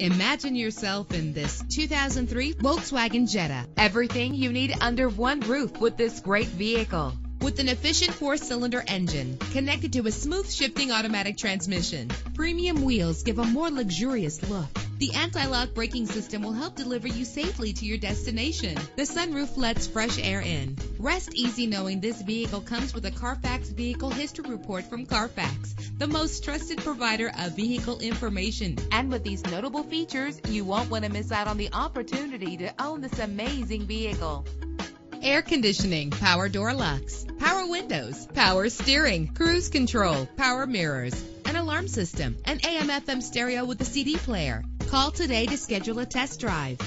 Imagine yourself in this 2003 Volkswagen Jetta. Everything you need under one roof with this great vehicle. With an efficient four-cylinder engine connected to a smooth shifting automatic transmission, premium wheels give a more luxurious look. The anti-lock braking system will help deliver you safely to your destination. The sunroof lets fresh air in. Rest easy knowing this vehicle comes with a Carfax Vehicle History Report from Carfax, the most trusted provider of vehicle information. And with these notable features, you won't want to miss out on the opportunity to own this amazing vehicle air conditioning, power door locks, power windows, power steering, cruise control, power mirrors, an alarm system, an AM FM stereo with a CD player. Call today to schedule a test drive.